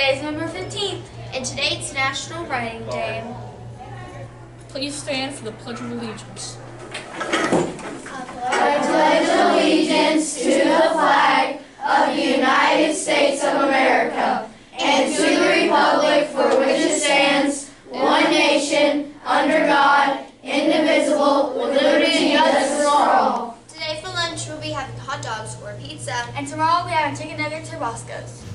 November 15th. And today it's National Writing Day. Please stand for the Pledge of Allegiance. I pledge allegiance to the flag of the United States of America and to the republic for which it stands, one nation, under God, indivisible, with liberty and justice for all. Today for lunch we'll be having hot dogs or pizza. And tomorrow we have chicken nuggets or Bosco's.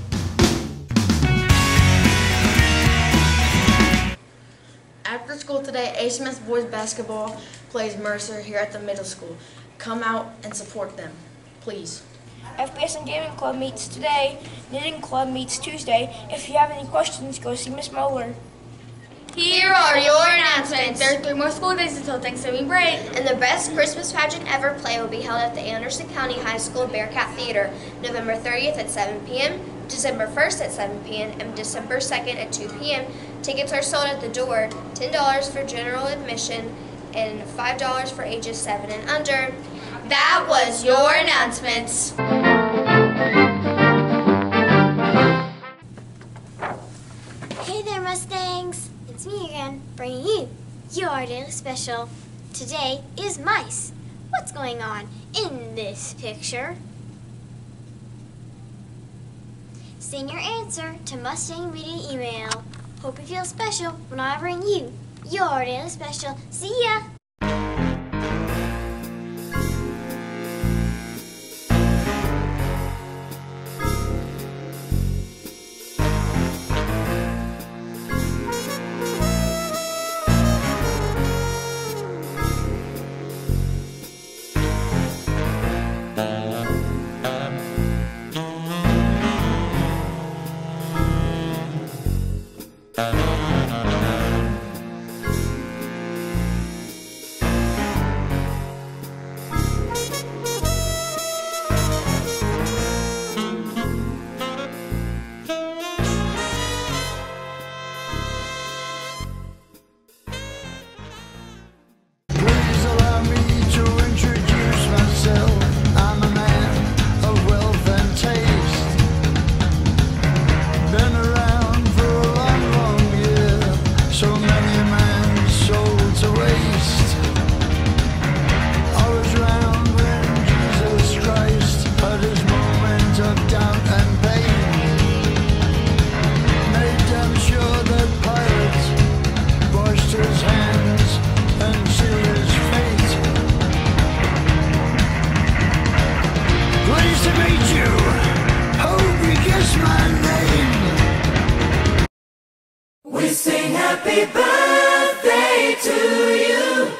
After school today, ACMS boys basketball plays Mercer here at the middle school. Come out and support them, please. FPS and Gaming Club meets today. Knitting Club meets Tuesday. If you have any questions, go see Miss Moeller. Here are your announcements. There are three more school days until Thanksgiving break. And the best Christmas pageant ever play will be held at the Anderson County High School Bearcat Theater, November 30th at 7 p.m., December 1st at 7 p.m., and December 2nd at 2 p.m. Tickets are sold at the door, $10 for general admission and $5 for ages 7 and under. That was your announcements. Hey there, Mustangs! It's me again, bringing you your daily special. Today is mice. What's going on in this picture? Send your answer to Mustang Media email. Hope you feel special when I bring you your daily special. See ya! Please sing happy birthday to you.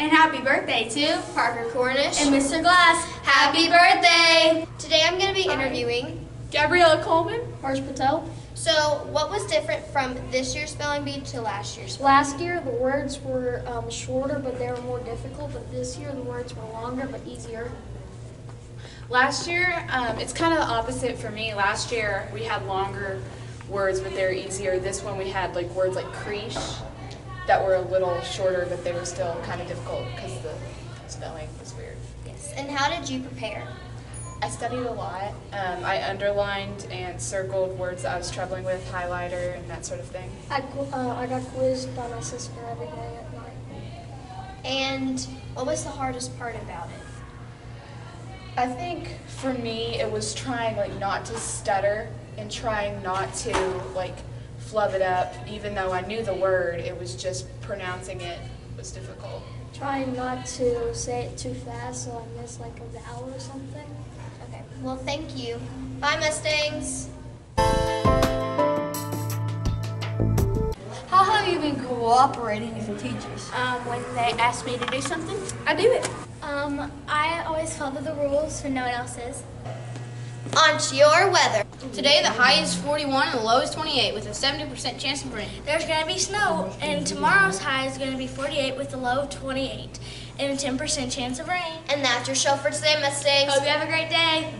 And happy birthday to Parker Cornish. and Mr. Glass. Happy birthday! Today I'm going to be interviewing. Gabriella Coleman, Harsh Patel. So, what was different from this year's spelling bee to last year's? Last year, the words were um, shorter, but they were more difficult. But this year, the words were longer, but easier. Last year, um, it's kind of the opposite for me. Last year, we had longer words, but they were easier. This one, we had like words like creche that were a little shorter, but they were still kind of difficult because the spelling was weird. Yes. And how did you prepare? I studied a lot. Um, I underlined and circled words that I was troubling with, highlighter, and that sort of thing. I, uh, I got quizzed by my sister every day at night. And what was the hardest part about it? I think for me, it was trying like not to stutter and trying not to like flub it up. Even though I knew the word, it was just pronouncing it was difficult. Trying not to say it too fast, so I missed like a vowel or something. Okay. Well, thank you. Bye, Mustangs. How have you been cooperating with your teachers? Um, when they ask me to do something, I do it. Um, I always follow the rules when no one else is. On to your weather. Today, the high is 41 and the low is 28 with a 70% chance of rain. there's going to be snow, and tomorrow's high is going to be 48 with a low of 28 and a 10% chance of rain. And that's your show for today, Mustangs. Hope you have a great day.